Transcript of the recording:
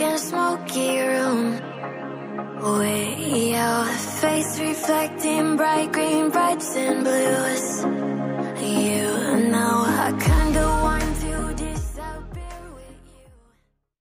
In a smoky room. Way out, face reflecting bright green, brights and blues. You